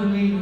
Amém.